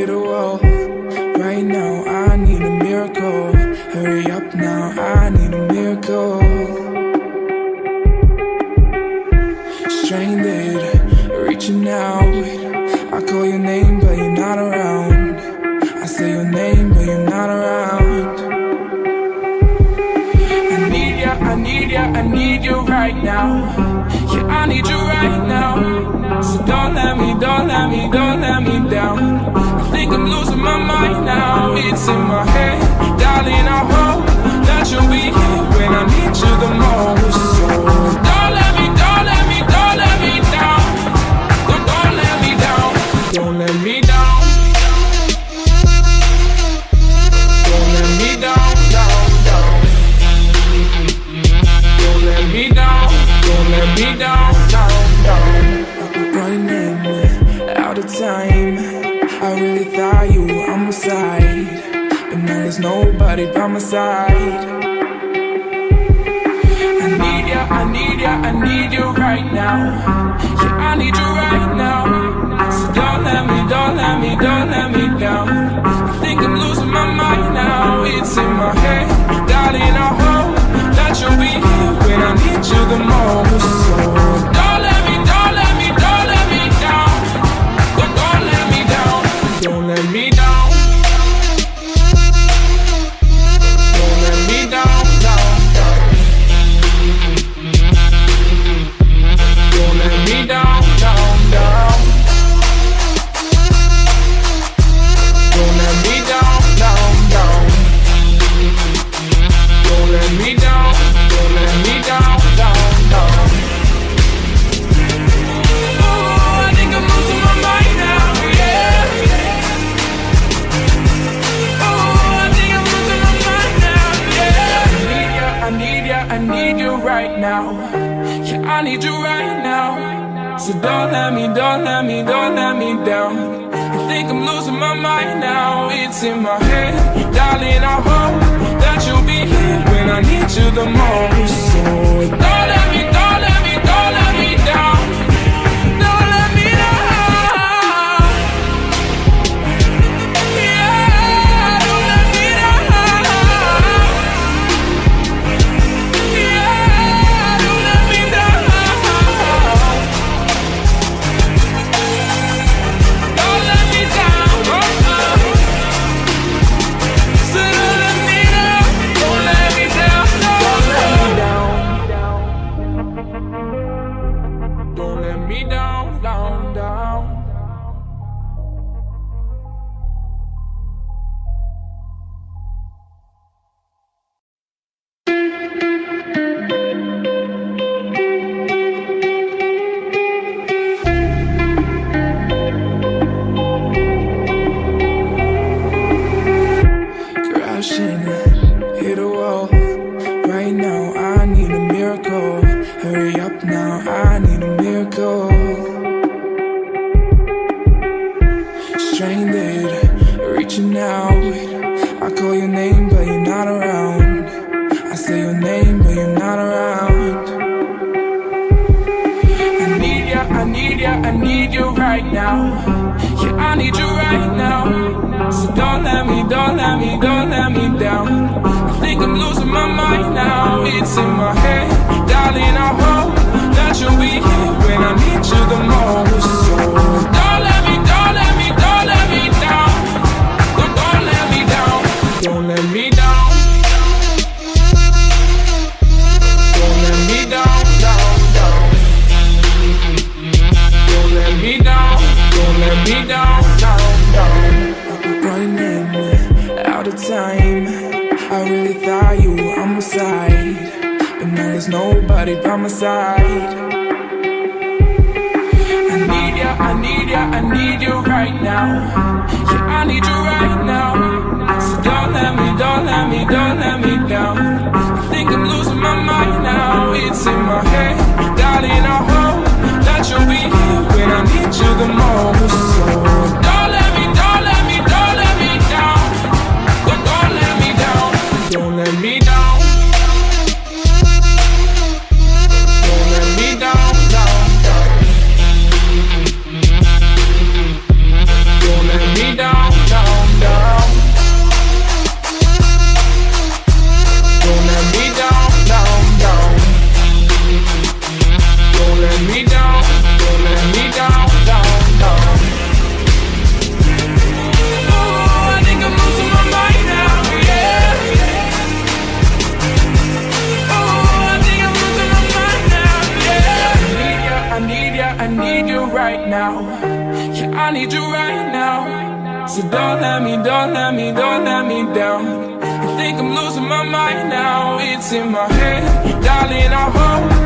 hit a wall. Right now, I need a miracle. Hurry up now, I need a miracle. Stranded, reaching out. I call your name, but you're not around. I say your name, but you're not around. I need ya, I need ya, I need you right now. Yeah, I need you right now. So don't let me, don't let me, don't let me. Let me down, down, down. Running out of time. I really thought you were on my side, but now there's nobody by my side. I need ya, I need ya, I need you right now. Yeah, I need you right now. So don't let me, let me, down. I think I'm losing my mind now. It's in my head, darling. I hope that you'll be here when I need you the most. So don't let me, Stranded, reaching out. I call your name, but you're not around. I say your name, but you're not around. I need ya, I need ya, I need you right now. Yeah, I need you right now. So don't let me, don't let me, don't let me down. I think I'm losing my mind now. It's in my head, darling. I hope that you'll be here when I need you nobody by my side. I need ya, I need ya, I need you right now. Yeah, I need you right now. So don't let me, don't let me, don't let me down. I think I'm losing my mind now. It's in my head, darling. I Don't let me down, don't let me down, down, down. Ooh, I think I'm losing my mind now, yeah. Ooh, I think I'm losing my mind now, yeah. I need you, I need you right now. Yeah, I need you right now. So don't let me, don't let me, don't let me down. I think I'm losing my mind now. It's in my head, darling. I hope.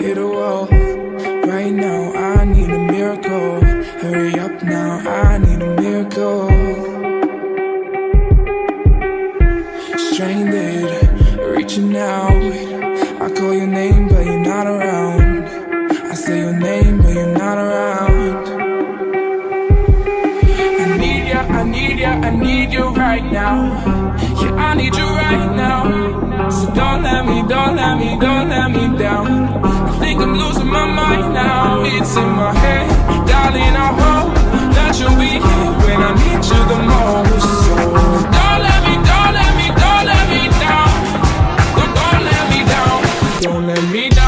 hit a wall. Right now, I need a miracle. Hurry up now, I need a miracle. Stranded, reaching out. I call your name, but you're not around. I say your name, but you're not around. I need ya, I need ya, I need you right now. Yeah, I need you right now. So don't let me, don't let me, don't let me. let me down.